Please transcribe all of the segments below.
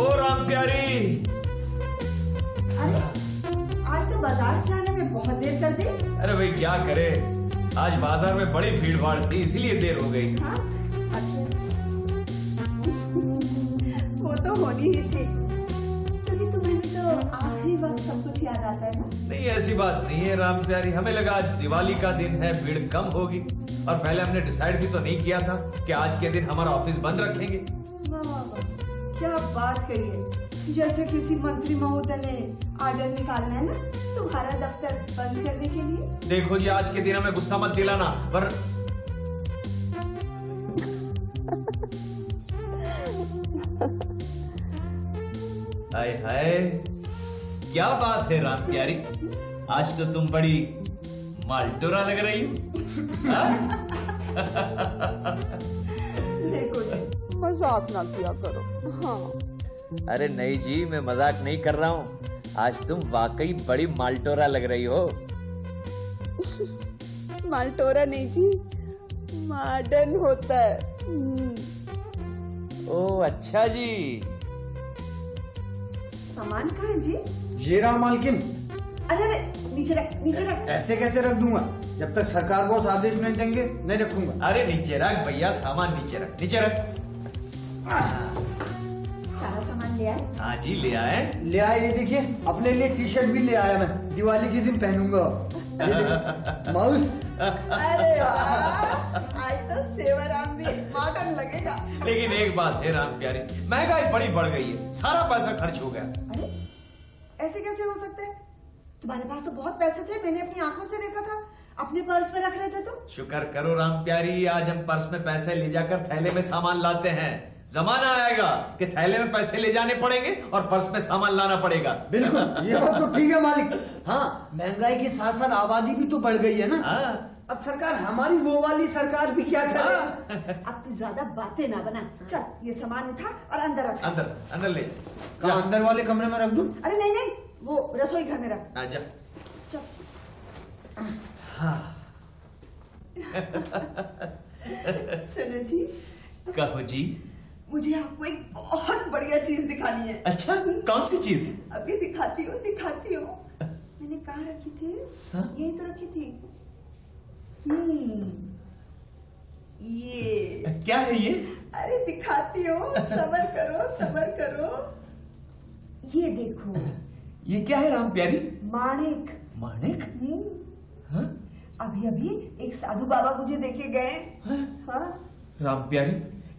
ओ राम प्यारी। अरे आज तो बाज़ार से आने में बहुत देर कर दी। अरे भाई क्या करे? आज बाज़ार में बड़ी भीड़ भाड़ थी इसीलिए देर हो गई। हाँ? अच्छा। वो तो होनी ही थी। क्योंकि तुम्हें तो आखिरी वक्त सब कुछ याद आता है ना? नहीं ऐसी बात नहीं है राम प्यारी। हमें लगा आज दिवाली का दिन है भीड़ कम होगी। और पहले हमने डिसाइड भी तो नहीं किया था कि आज के दिन हमारा ऑफ़िस बंद रखेंगे। क्या बात कही है? जैसे किसी मंत्री महोदय ने आर्डर निकालना है ना तुम्हारा दफ्तर बंद करने के लिए। देखो जी आज के दिन हमें गुस्सा मत दिलाना पर हाय हाय क्या बात है राम प्यारी। आज तो तुम बड़ी मालटोरा लग रही हो। हाँ? देखो जी मज़ाक ना किया करो। हाँ। अरे नहीं जी मैं मज़ाक नहीं कर रहा हूँ। आज तुम वाकई बड़ी मालटोरा लग रही हो। माल्टोरा नहीं जी मॉडर्न होता है। हम्म, ओ अच्छा जी। सामान कहाँ है जी? ये रहा मालकिन। अरे अरे नीचे रख नीचे रख। ऐसे कैसे रख दूँगा? जब तक सरकार बॉस आदेश नहीं देंगे नहीं रखूँगा। अरे नीचे रख भैया सामान नीचे रख नीचे रख। सारा सामान ले आए। हाँ जी ले आए। ले आए ये देखिए अपने लिए टी शर्ट भी ले आया मैं। दिवाली के दिन पहनूँगा। माउस अरे आज तो सेवाराम भी मॉडर्न लगेगा। लेकिन एक बात है राम प्यारी महँगाई बड़ी बढ़ गई है। सारा पैसा खर्च हो गया। अरे ऐसे कैसे हो सकता है? तुम्हारे पास तो बहुत पैसे थे मैंने अपनी आँखों से देखा था। अपने पर्स में रख रहे थे तुम। शुक्र करो राम प्यारी आज हम पर्स में पैसे ले जाकर थैले में सामान लाते हैं। जमाना आएगा कि थैले में पैसे ले जाने पड़ेंगे और पर्स में सामान लाना पड़ेगा। बिल्कुल ये बात तो ठीक है मालिक। हाँ महँगाई के साथ साथ आबादी भी तो बढ़ गई है ना। हाँ। अब सरकार हमारी वो वाली सरकार भी क्या करे? अब तू ज़्यादा बातें ना बना। चल ये सामान उठा और अंदर रख। अंदर अंदर ले। कहा अंदर वाले कमरे में रख दू? अरे नहीं नहीं वो रसोई घर में रख। आ जा। चल। हाँ। सुनो जी। कहो जी। मुझे आपको एक बहुत बढ़िया चीज़ दिखानी है। अच्छा कौन सी चीज़? अभी दिखाती हूँ दिखाती हूँ। मैंने कहा रखी थी हाँ? यही तो रखी थी। हम्म ये। क्या है ये? अरे दिखाती हूँ सबर करो सबर करो। ये देखो। ये क्या है राम प्यारी? माणिक। माणिक? हम्म, हाँ? अभी अभी एक साधु बाबा मुझे देखे गए। हाँ? हाँ? राम प्यारी?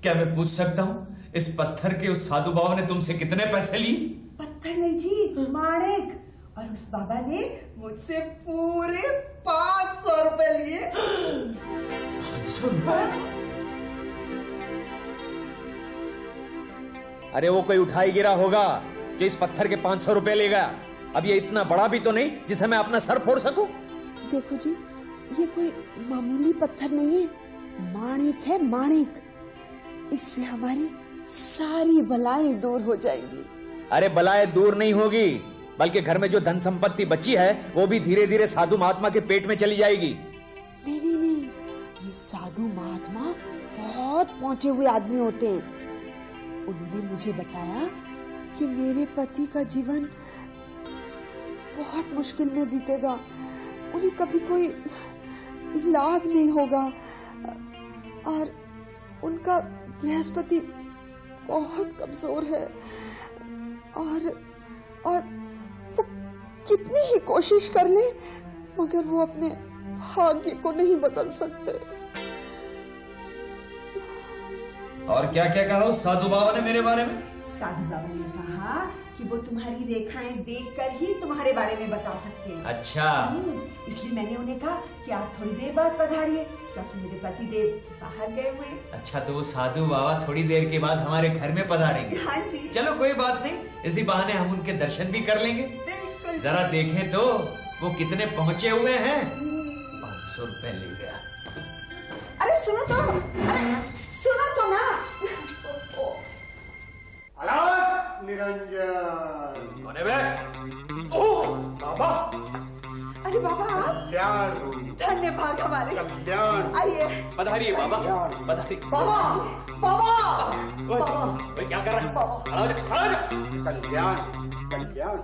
क्या मैं पूछ सकता हूँ इस पत्थर के उस साधु बाबा ने तुमसे कितने पैसे लिए? पत्थर नहीं जी माणिक। और उस बाबा ने मुझसे पूरे पाँच सौ रुपए लिए। पाँच सौ रुपए? अरे वो कोई उठाई गिरा होगा जो इस पत्थर के पाँच सौ रुपए ले गया। अब ये इतना बड़ा भी तो नहीं जिसे मैं अपना सर फोड़ सकूँ? देखो जी ये कोई मामूली पत्थर नहीं है। माणिक है माणिक। इससे हमारी सारी बलाएँ दूर हो जाएँगी। अरे बलाएँ दूर नहीं होगी बल्कि घर में जो धन संपत्ति बची है वो भी धीरे धीरे साधु महात्मा के पेट में चली जाएगी। नहीं नहीं नहीं ये साधु महात्मा बहुत पहुँचे हुए आदमी होते हैं। उन्होंने मुझे बताया कि मेरे पति का जीवन बहुत मुश्किल में बीतेगा। उन्हें कभी कोई लाभ नहीं होगा। और उनका बृहस्पति बहुत कमज़ोर है और और वो कितनी ही कोशिश कर ले मगर वो अपने भाग्य को नहीं बदल सकते। और क्या क्या कहा उस साधु बाबा ने मेरे बारे में? साधु बाबा ने कहा कि वो तुम्हारी रेखाएँ देखकर ही तुम्हारे बारे में बता सकते हैं। अच्छा। हम्म, इसलिए मैंने उन्हें कहा कि आप थोड़ी देर बाद पधारिए क्योंकि मेरे पति देव बाहर गए हुए अच्छा तो वो साधु बाबा थोड़ी देर के बाद हमारे घर में पधारेंगे। हाँ जी। चलो कोई बात नहीं इसी बहाने हम उनके दर्शन भी कर लेंगे। बिल्कुल। जरा देखें तो वो कितने पहुँचे हुए हैं। पाँच सौ रुपए ले गया। अरे सुनो तो। अरे निरंजन। कौन बे? ओह, बाबा। अरे बाबा आप कल्याण। धन्यवाद हमारे। कल्याण। आइए। पधारिए बाबा। पधारिए। बाबा बाबा ओए, ओए, क्या कर रहा है? खड़ा हो जा, खड़ा हो जा। कल्याण कल्याण।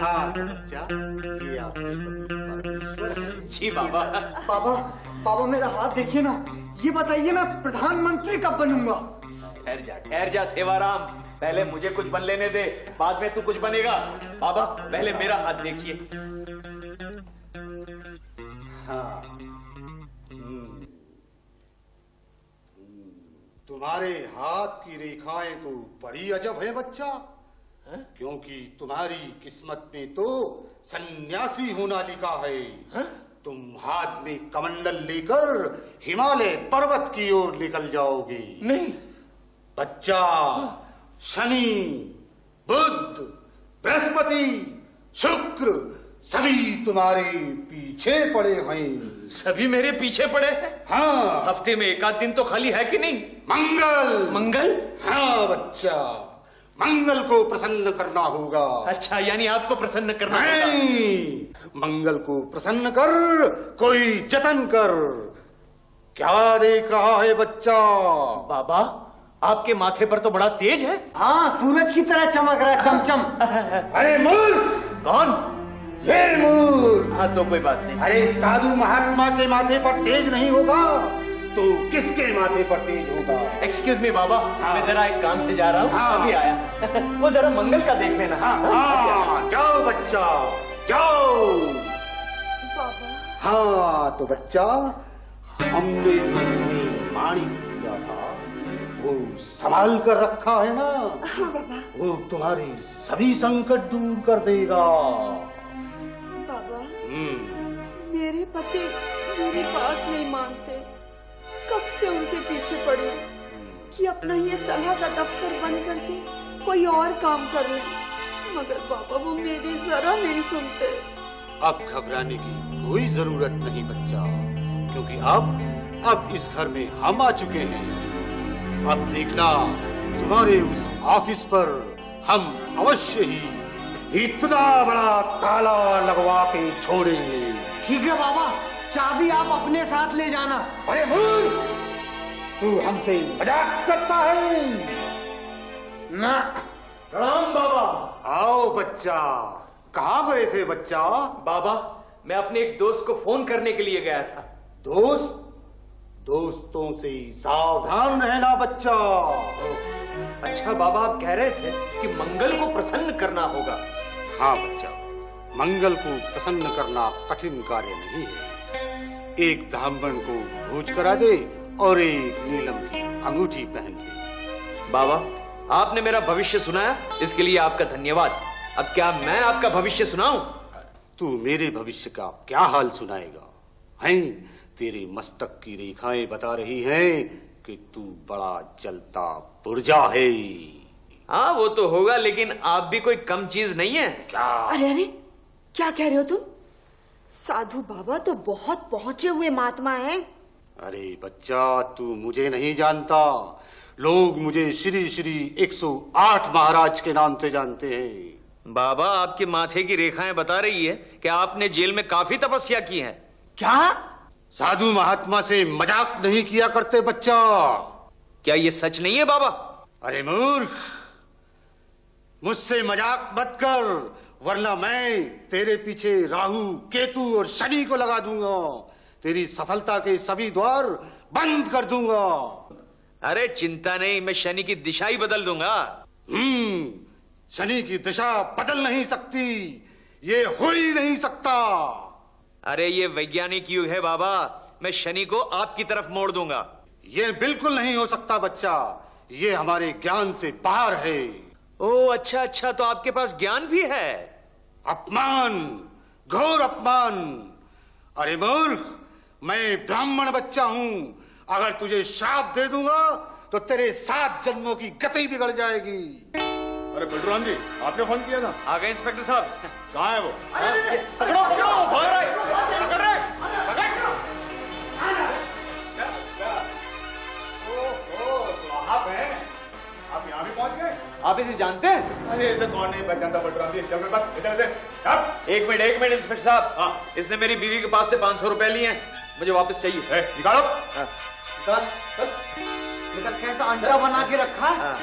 हाँ बच्चा ये आपके जी बाबा। बाबा बाबा मेरा हाथ देखिए ना। ये बताइए मैं प्रधानमंत्री कब बनूँगा? ठहर जा ठहर जा सेवाराम। पहले मुझे कुछ बन लेने दे बाद में तू कुछ बनेगा। बाबा पहले मेरा हाथ देखिए। हाँ। हम्म। तुम्हारे हाथ की रेखाएँ तो बड़ी अजब है बच्चा। है? क्योंकि तुम्हारी किस्मत में तो सन्यासी होना लिखा है, है? तुम हाथ में कमंडल लेकर हिमालय पर्वत की ओर निकल जाओगे। नहीं। बच्चा शनि बुद्ध बृहस्पति शुक्र सभी तुम्हारे पीछे पड़े हैं। सभी मेरे पीछे पड़े हैं? हाँ। हफ़्ते में एक आध दिन तो खाली है कि नहीं? मंगल। मंगल? हाँ बच्चा मंगल को प्रसन्न करना होगा। अच्छा यानी आपको प्रसन्न करना नहीं मंगल को प्रसन्न कर कोई जतन कर। क्या देख रहा है बच्चा? बाबा आपके माथे पर तो बड़ा तेज है। हाँ सूरज की तरह चमक रहा है चमचम। अरे मूर! कौन? ये मूर्ख हाँ तो कोई बात नहीं। अरे साधु महात्मा के माथे पर तेज नहीं होगा तो किसके माथे पर तेज होगा? एक्सक्यूज मी बाबा हाँ। मैं जरा एक काम से जा रहा हूँ। हाँ। अभी आया। वो जरा मंगल का देख लेना। हाँ हाँ। जाओ बच्चा जाओ। बाबा। हाँ तो बच्चा हमने तुम्हें माणी दिया था वो संभाल कर रखा है ना। हाँ बाबा। वो तुम्हारे सभी संकट दूर कर देगा। बाबा हम्म। मेरे पति मेरी बात नहीं मानते। कब से उनके पीछे पड़े कि अपना ये सलाह का दफ्तर बंद करके कोई और काम कर ले। मगर बाबा वो मेरी जरा नहीं सुनते। अब घबराने की कोई ज़रूरत नहीं बच्चा क्योंकि अब अब इस घर में हम आ चुके हैं। अब देखना तुम्हारे उस ऑफ़िस पर हम अवश्य ही इतना बड़ा ताला लगवा के छोड़ेंगे। ठीक है बाबा चाबी आप अपने साथ ले जाना। अरे मूर्ख तू हमसे मज़ाक करता है। ना। प्रणाम बाबा। आओ बच्चा कहाँ गए थे बच्चा? बाबा मैं अपने एक दोस्त को फ़ोन करने के लिए गया था। दोस्त? दोस्तों से सावधान रहना बच्चा। अच्छा बाबा, आप कह रहे थे कि मंगल को प्रसन्न करना होगा। हाँ बच्चा, मंगल को प्रसन्न करना कठिन कार्य नहीं है। एक ब्राह्मण को भोज करा दे और एक नीलम की अंगूठी पहन ले। बाबा, आपने मेरा भविष्य सुनाया? इसके लिए आपका धन्यवाद। अब क्या मैं आपका भविष्य सुनाऊं? तू मेरे भविष्य का क्या हाल सुनाएगा? हैं? तेरे मस्तक की रेखाएँ बता रही हैं कि तू बड़ा जलता पुर्जा है। हाँ वो तो होगा लेकिन आप भी कोई कम चीज़ नहीं है। क्या? अरे अरे क्या कह रहे हो तुम? साधु बाबा तो बहुत पहुँचे हुए महात्मा हैं। अरे बच्चा तू मुझे नहीं जानता। लोग मुझे श्री श्री 108 महाराज के नाम से जानते हैं। बाबा आपके माथे की रेखाएँ बता रही है कि आपने जेल में काफ़ी तपस्या की है। क्या? साधु महात्मा से मज़ाक नहीं किया करते बच्चा। क्या ये सच नहीं है बाबा? अरे मूर्ख मुझसे मज़ाक मत कर वरना मैं तेरे पीछे राहु केतु और शनि को लगा दूँगा। तेरी सफलता के सभी द्वार बंद कर दूँगा। अरे चिंता नहीं मैं शनि की दिशा ही बदल दूँगा। हम्म शनि की दिशा बदल नहीं सकती ये हो ही नहीं सकता। अरे ये वैज्ञानिक युग है बाबा। मैं शनि को आपकी तरफ़ मोड़ दूँगा। 'ये बिल्कुल नहीं हो सकता बच्चा। ये हमारे ज्ञान से बाहर है। ओ अच्छा अच्छा तो आपके पास ज्ञान भी है? अपमान घोर अपमान। अरे मूर्ख मैं ब्राह्मण बच्चा हूँ। अगर तुझे श्राप दे दूँगा तो तेरे सात जन्मों की गति बिगड़ जाएगी। अरे बलराम जी आपने फ़ोन किया था? आ गए इंस्पेक्टर साहब। कहाँ है वो पकड़ो पकड़ो भाग रहा है पकड़ रहा पकड़ आप हैं आप यहाँ भी पहुँच गए आप इसे जानते हैं? अरे इसे कौन नहीं पहचानता जी? इधर एक मिनट एक मिनट इंस्पेक्टर साहब। हाँ। इसने मेरी बीवी के पास से पाँच सौ रुपए लिए हैं। मुझे वापस चाहिए। ए, निकालो। बेटा कैसा अंडा बना के रखा? है हाँ,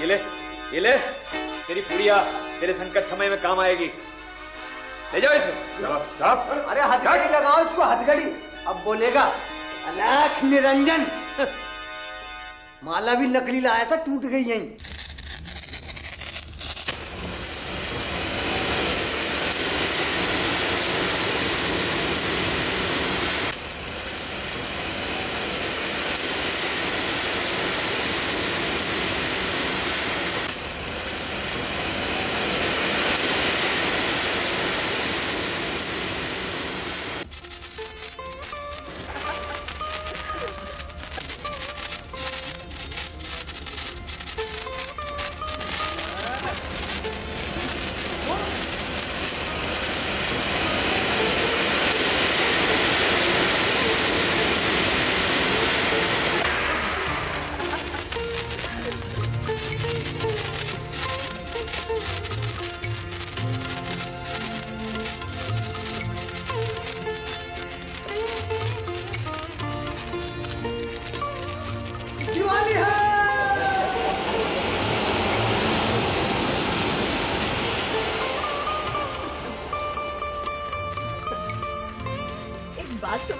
ये ले ये ले। तेरी पुड़िया तेरे संकट समय में काम आएगी। ले जाओ इसे। अरे हथगड़ी लगाओ इसको हथगड़ी। अब बोलेगा अलाख निरंजन। माला भी नकली लाया था टूट गई यहीं।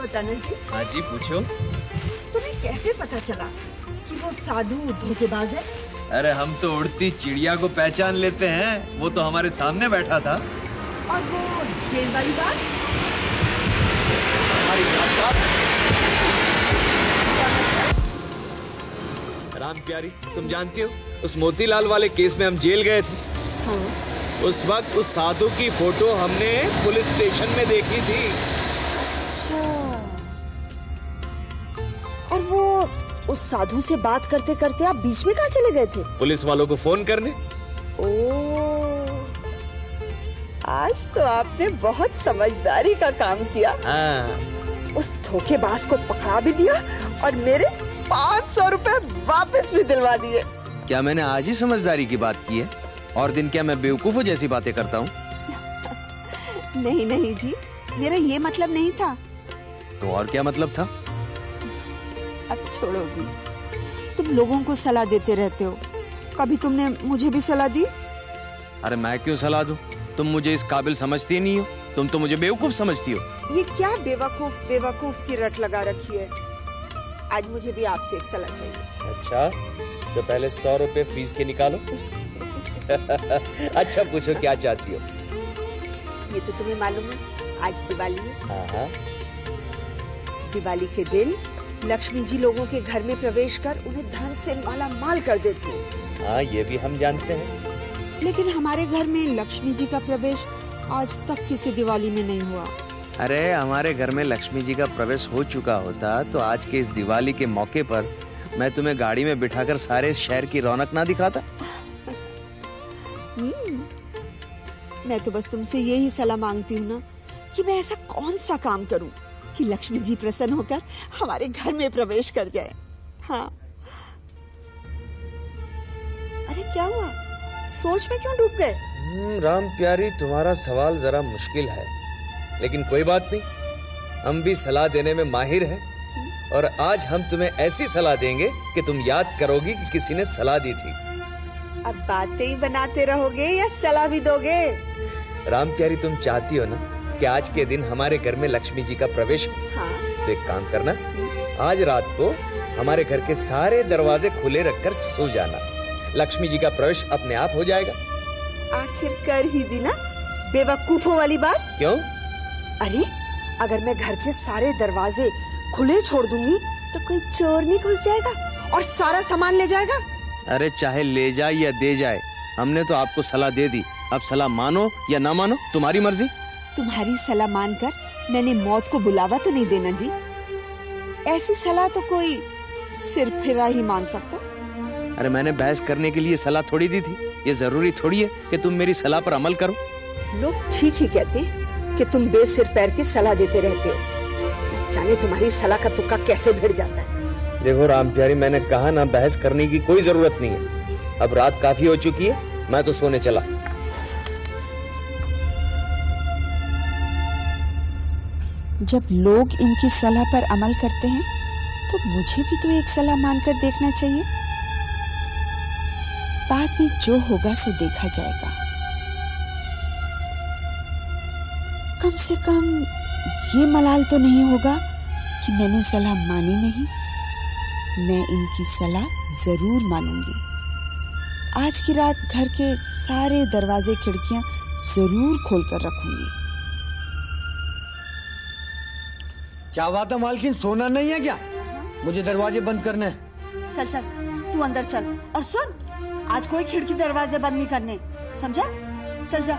बताना जी। हाँ जी पूछो। तुम्हें कैसे पता चला कि वो साधु धोखेबाज है? अरे हम तो उड़ती चिड़िया को पहचान लेते हैं। वो तो हमारे सामने बैठा था। और वो जेल वाली बात? राम प्यारी तुम जानती हो उस मोतीलाल वाले केस में हम जेल गए थे। हाँ। उस वक्त उस साधु की फ़ोटो हमने पुलिस स्टेशन में देखी थी। उस साधु से बात करते करते आप बीच में कहाँ चले गए थे? पुलिस वालों को फ़ोन करने। ओ आज तो आपने बहुत समझदारी का काम किया। हाँ। उस धोखेबाज को पकड़ा भी दिया और मेरे पाँच सौ रूपए वापस भी दिलवा दिए। क्या मैंने आज ही समझदारी की बात की है? और दिन क्या मैं बेवकूफों जैसी बातें करता हूँ? नहीं नहीं जी मेरा ये मतलब नहीं था। तो और क्या मतलब था? अब छोड़ोगी। तुम लोगों को सलाह देते रहते हो। कभी तुमने मुझे भी सलाह दी? अरे मैं क्यों सलाह दूँ? तुम मुझे इस काबिल समझती नहीं हो। तुम तो मुझे बेवकूफ़ समझती हो। ये क्या बेवकूफ़ बेवकूफ़ की रट लगा रखी है? आज मुझे भी आपसे एक सलाह चाहिए। अच्छा तो पहले सौ रुपए फ़ीस के निकालो। अच्छा पूछो क्या चाहती हो? ये तो तुम्हें मालूम है आज दिवाली है। हाँ हाँ। दिवाली के दिन लक्ष्मी जी लोगों के घर में प्रवेश कर उन्हें धन से माला माल कर देती है। हाँ ये भी हम जानते हैं। लेकिन हमारे घर में लक्ष्मी जी का प्रवेश आज तक किसी दिवाली में नहीं हुआ। अरे हमारे घर में लक्ष्मी जी का प्रवेश हो चुका होता तो आज के इस दिवाली के मौके पर मैं तुम्हें गाड़ी में बिठाकर सारे शहर की रौनक ना दिखाता? मैं तो बस तुमसे यही सलाह मांगती हूँ ना कि मैं ऐसा कौन सा काम करूँ? कि लक्ष्मी जी प्रसन्न होकर हमारे घर में प्रवेश कर जाए। हाँ। अरे क्या हुआ? सोच में क्यों डूब गए? हम्म, राम प्यारी तुम्हारा सवाल जरा मुश्किल है। लेकिन कोई बात नहीं। हम भी सलाह देने में माहिर हैं। और आज हम तुम्हें ऐसी सलाह देंगे कि तुम याद करोगी कि किसी ने सलाह दी थी। अब बातें ही बनाते रहोगे या सलाह भी दोगे? राम प्यारी तुम चाहती हो ना? कि आज के दिन हमारे घर में लक्ष्मी जी का प्रवेश हाँ। तो एक काम करना आज रात को हमारे घर के सारे दरवाजे खुले रखकर सो जाना। लक्ष्मी जी का प्रवेश अपने आप हो जाएगा। आखिर कर ही दी ना बेवकूफों वाली बात। क्यों? अरे अगर मैं घर के सारे दरवाजे खुले छोड़ दूँगी तो कोई चोर नहीं घुस जाएगा और सारा सामान ले जाएगा। अरे चाहे ले जाए या दे जाए हमने तो आपको सलाह दे दी। अब सलाह मानो या ना मानो तुम्हारी मर्ज़ी। तुम्हारी सलाह मानकर मैंने मौत को बुलावा तो नहीं देना जी। ऐसी सलाह तो कोई सिर फिरा ही मान सकता। अरे मैंने बहस करने के लिए सलाह थोड़ी दी थी। ये ज़रूरी थोड़ी है कि तुम मेरी सलाह पर अमल करो। लोग ठीक ही कहते कि तुम बेसिर पैर की सलाह देते रहते हो। जाने तुम्हारी सलाह का तुक्का कैसे भिड़ जाता है। देखो राम प्यारी मैंने कहा ना बहस करने की कोई ज़रूरत नहीं है। अब रात काफ़ी हो चुकी है मैं तो सोने चला। जब लोग इनकी सलाह पर अमल करते हैं तो मुझे भी तो एक सलाह मानकर देखना चाहिए। बाद में जो होगा सो देखा जाएगा। कम से कम ये मलाल तो नहीं होगा कि मैंने सलाह मानी नहीं। मैं इनकी सलाह ज़रूर मानूँगी। आज की रात घर के सारे दरवाजे खिड़कियाँ ज़रूर खोलकर रखूँगी। क्या बात है मालकिन? सोना नहीं है क्या? मुझे दरवाजे बंद करने। चल चल, तू अंदर चल और सुन, आज कोई खिड़की दरवाजे बंद नहीं करने, समझा? चल जा।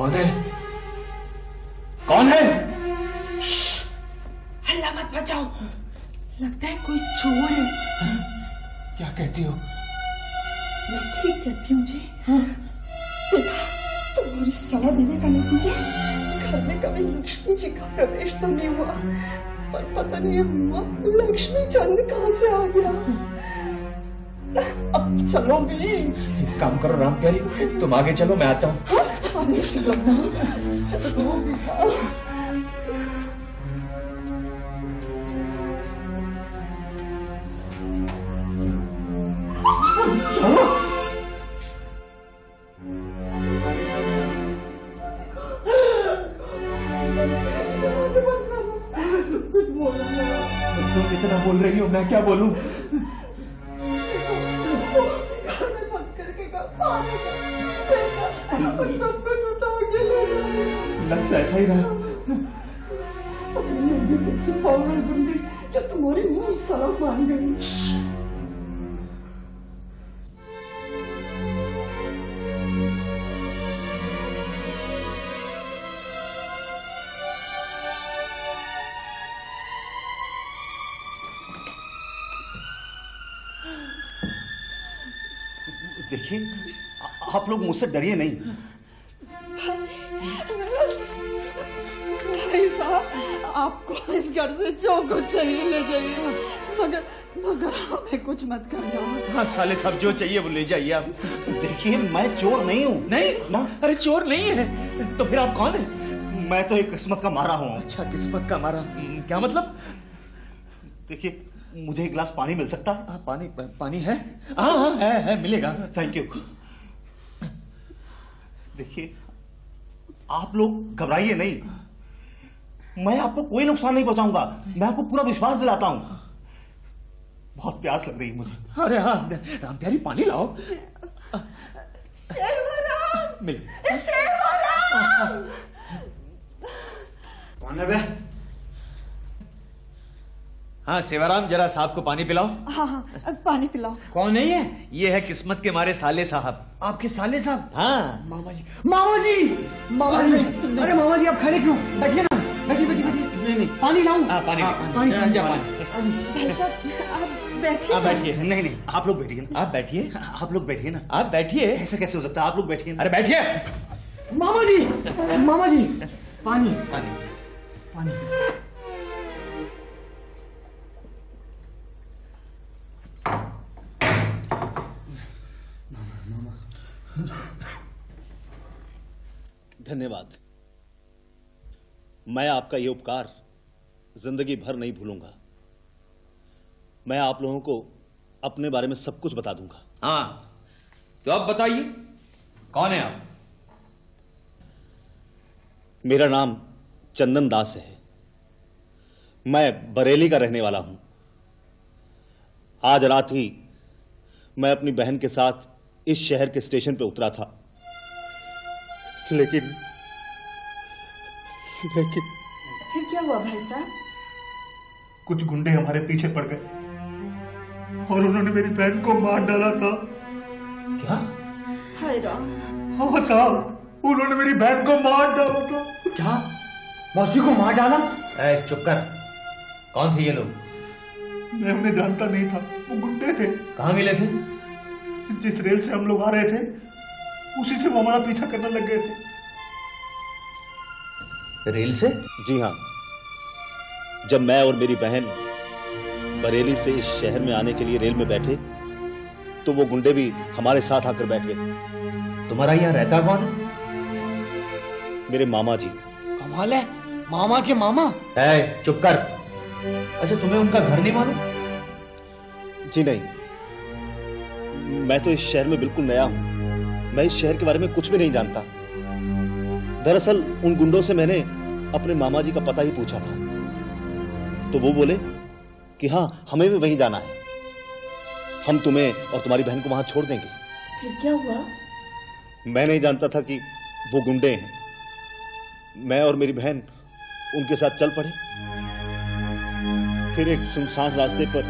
कौन है? कौन है? हल्ला मत बचाओ लगता है कोई चोर है। क्या कहती हो? मैं ठीक कहती हूँ जी। तुम्हारी सलाह देने का नहीं नतीजा घर में कभी लक्ष्मी जी का प्रवेश तो नहीं हुआ। पर पता नहीं हुआ लक्ष्मी चंद कहाँ से आ गया। अब चलो भी एक काम करो राम प्यारी तुम आगे चलो मैं आता हूँ। तुम इतना बोल रही हो? मैं क्या बोलूँ? तो ऐसा ही रहा। कैसे पागल बन गई जो तुम्हारी मुँह सलाह मान गई देखिए, आप लोग मुझसे डरिए नहीं। आपको इस घर से जो कुछ चाहिए ले जाइए। मगर मगर हमें कुछ मत करना। हाँ साले सब जो चाहिए वो ले जाइए आप। देखिए मैं चोर नहीं हूँ। नहीं? ना अरे चोर नहीं है। तो फिर आप कौन है? मैं तो एक किस्मत का मारा हूँ। अच्छा किस्मत का मारा। हम्म, क्या मतलब? देखिए मुझे एक गिलास पानी मिल सकता है? हाँ, पानी पानी है। हाँ हाँ है है मिलेगा। थैंक यू देखिए आप लोग घबराइए नहीं। मैं आपको कोई नुकसान नहीं पहुंचाऊँगा। मैं आपको पूरा विश्वास दिलाता हूँ। बहुत प्यास लग रही है मुझे। अरे हाँ राम प्यारी पानी लाओ। सेवाराम! मिल। सेवाराम! कौन है बे? हाँ सेवाराम जरा साहब को पानी पिलाओ। हाँ हाँ पानी पिलाओ। कौन है ये? ये है किस्मत के मारे साले साहब। आपके साले साहब? हाँ। मामा जी। मामा जी! मामा जी! अरे मामा जी आप खड़े क्यों? बैठिए ना। बैठिए बैठिए बैठिए। नहीं नहीं पानी लाऊं? हाँ, पानी हाँ, पानी जा, पानी, जा, पानी। भाई साहब आप बैठिए आप बैठिए। नहीं नहीं आप लोग बैठिए ना। आप बैठिए। आप लोग बैठिए ना। आप बैठिए। ऐसा कैसे हो सकता है? आप लोग बैठिए अरे बैठिए। मामा जी मामा जी पानी। पानी पानी धन्यवाद। मैं आपका ये उपकार ज़िंदगी भर नहीं भूलूँगा। मैं आप लोगों को अपने बारे में सब कुछ बता दूँगा। हाँ तो आप बताइए कौन है आप? मेरा नाम चंदन दास है। मैं बरेली का रहने वाला हूँ। आज रात ही मैं अपनी बहन के साथ इस शहर के स्टेशन पर उतरा था। लेकिन लेकिन फिर क्या हुआ भाई साहब? कुछ गुंडे हमारे पीछे पड़ गए और उन्होंने मेरी बहन को मार डाला था। क्या? हाय राम। हाँ साहब उन्होंने मेरी बहन को मार डाला था। क्या? मौसी को मार डाला? ए, चुप कर। कौन थे ये लोग? मैं उन्हें जानता नहीं था। वो गुंडे थे। कहाँ मिले थे? जिस रेल से हम लोग आ रहे थे उसी से वो हमारा पीछा करने लग गए थे। रेल से? जी हाँ। जब मैं और मेरी बहन बरेली से इस शहर में आने के लिए रेल में बैठे तो वो गुंडे भी हमारे साथ आकर बैठ गए। तुम्हारा यहाँ रहता कौन है? मेरे मामा जी। कमाल है। मामा के मामा? है चुप कर। अच्छा तुम्हें उनका घर नहीं मालूम? जी नहीं। मैं तो इस शहर में बिल्कुल नया हूँ। मैं इस शहर के बारे में कुछ भी नहीं जानता। दरअसल उन गुंडों से मैंने अपने मामा जी का पता ही पूछा था। तो वो बोले कि हाँ हमें भी वहीं जाना है। हम तुम्हें और तुम्हारी बहन को वहाँ छोड़ देंगे। फिर क्या हुआ? मैं नहीं जानता था कि वो गुंडे हैं। मैं और मेरी बहन उनके साथ चल पड़े। फिर एक सुनसान रास्ते पर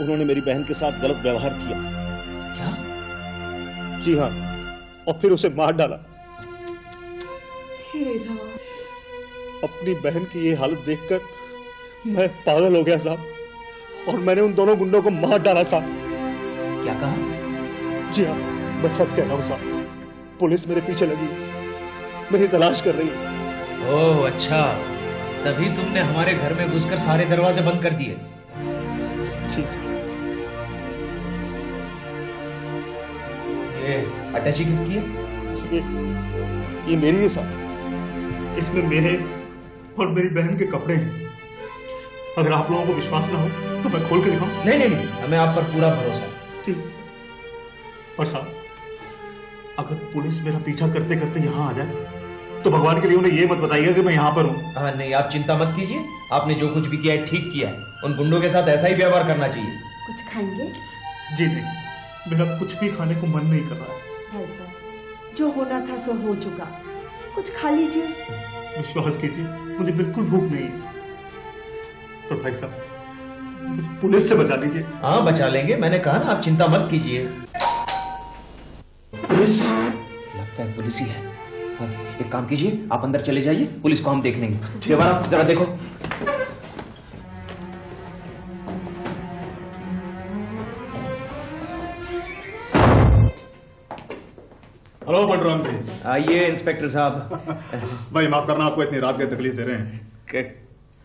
उन्होंने मेरी बहन के साथ गलत व्यवहार किया। क्या? जी हाँ और फिर उसे मार डाला। अपनी बहन की ये हालत देखकर मैं पागल हो गया साहब। और मैंने उन दोनों गुंडों को मार डाला साहब। क्या कहा? जी हाँ मैं सच कह रहा हूँ साहब। पुलिस मेरे पीछे लगी। मेरी तलाश कर रही है। ओह अच्छा। तभी तुमने हमारे घर में घुसकर सारे दरवाजे बंद कर दिए। जी। ये अटैची किसकी है? ये ये मेरी है साहब। इसमें मेरे और मेरी बहन के कपड़े हैं। अगर आप लोगों को विश्वास ना हो तो मैं खोल के दिखाऊँ। नहीं नहीं नहीं हमें आप पर पूरा भरोसा है। ठीक। और साहब अगर पुलिस मेरा पीछा करते करते यहाँ आ जाए तो भगवान के लिए उन्हें ये मत बताइएगा कि मैं यहाँ पर हूँ। हाँ नहीं आप चिंता मत कीजिए। आपने जो कुछ भी किया है ठीक किया है। उन गुंडों के साथ ऐसा ही व्यवहार करना चाहिए। कुछ खाएँगे? जी नहीं मेरा कुछ भी खाने को मन नहीं कर रहा है। जो होना था सो हो चुका। कुछ खा लीजिए। विश्वास कीजिए मुझे बिल्कुल भूख नहीं है। पर भाई साहब पुलिस से बचा लीजिए। हाँ बचा लेंगे। मैंने कहा ना आप चिंता मत कीजिए। पुलिस? लगता है पुलिस ही है। एक काम कीजिए आप अंदर चले जाइए पुलिस को हम देख लेंगे। जरा देखो। हेलो बलराम जी आइए इंस्पेक्टर साहब। भाई माफ़ करना आपको इतनी रात की तकलीफ़ दे रहे हैं।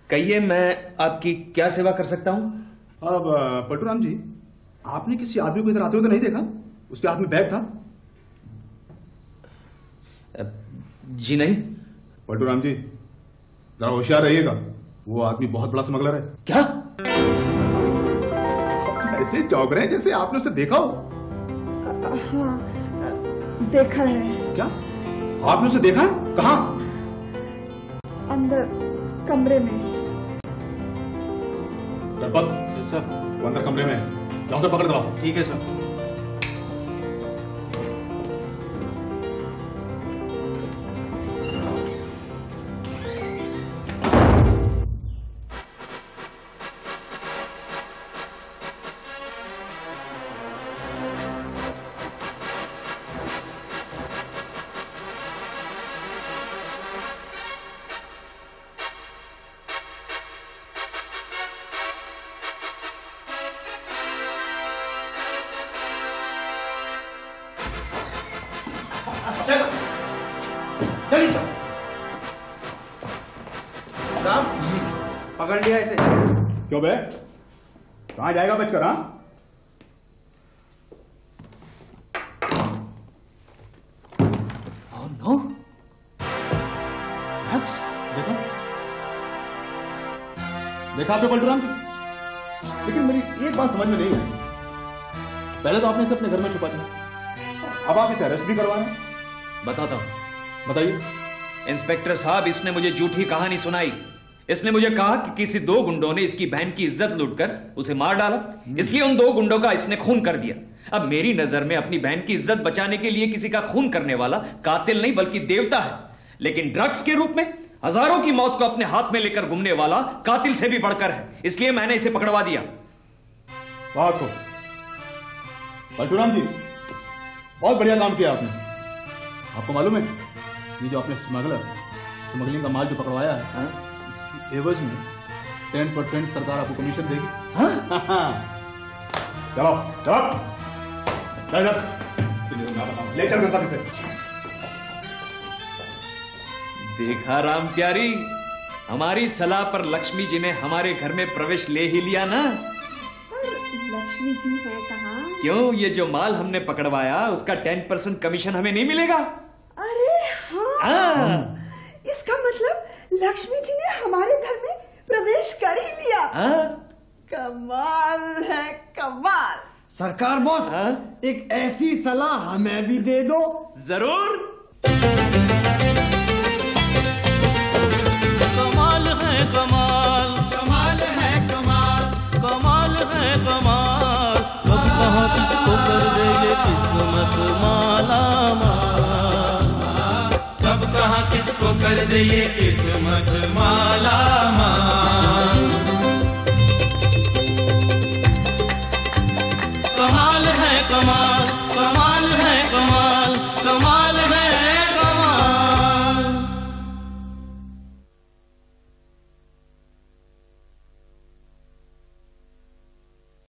कहिए मैं आपकी क्या सेवा कर सकता हूँ? अब पटुराम जी आपने किसी आदमी को इधर आते हुए तो नहीं देखा? उसके हाथ में बैग था। जी नहीं। पटुराम जी जरा होशियार रहिएगा। वो आदमी बहुत बड़ा स्मगलर है। क्या? ऐसे चौक रहे जैसे आपने उसे देखा हो। हाँ देखा है। क्या? आपने उसे देखा है? कहा? अंदर कमरे में। सर अंदर कमरे में है। जाओ सर पकड़ दो ठीक है सर जाएगा बचकर हाँ? Oh no. देखा। देखा आपने बलराम जी? लेकिन मेरी एक बात समझ में नहीं आई। पहले तो आपने इसे अपने घर में छुपा दिया। अब आप इसे अरेस्ट भी करवा रहे हैं। बताता हूँ। बताइए। इंस्पेक्टर साहब इसने मुझे झूठी कहानी सुनाई। इसने मुझे कहा कि किसी दो गुंडों ने इसकी बहन की इज़्ज़त लूटकर उसे मार डाला। इसलिए उन दो गुंडों का इसने खून कर दिया। अब मेरी नज़र में अपनी बहन की इज़्ज़त बचाने के लिए किसी का खून करने वाला कातिल नहीं बल्कि देवता है। लेकिन ड्रग्स के रूप में हज़ारों की मौत को अपने हाथ में लेकर घूमने वाला कातिल से भी बढ़कर है। इसलिए मैंने इसे पकड़वा दिया। बहुत परशुराम जी बहुत बढ़िया काम किया आपने। आपको मालूम है ये जो आपने स्मगलर स्मगलिंग का माल जो पकड़वाया है इसकी एवज में टेन परसेंट सरकार आपको कमीशन देगी। हाँ? चलो चलो। चल चल। ले चल मेरे से देखा राम प्यारी हमारी सलाह पर लक्ष्मी जी ने हमारे घर में प्रवेश ले ही लिया ना? लक्ष्मी जी है कहा? क्यों? ये जो माल हमने पकड़वाया उसका टेन परसेंट कमीशन हमें नहीं मिलेगा? अरे हाँ। हाँ। मतलब लक्ष्मी जी ने हमारे घर में प्रवेश कर ही लिया। हाँ? कमाल है कमाल। सरकार बॉस एक ऐसी सलाह हमें भी दे दो। ज़रूर। कमाल है कमाल। कमाल है कमाल। कमाल है कमाल। कब कहाँ किसको कर दे ये किस्मत माला माल। इसको कर दिए ये किस्मत माला माँ?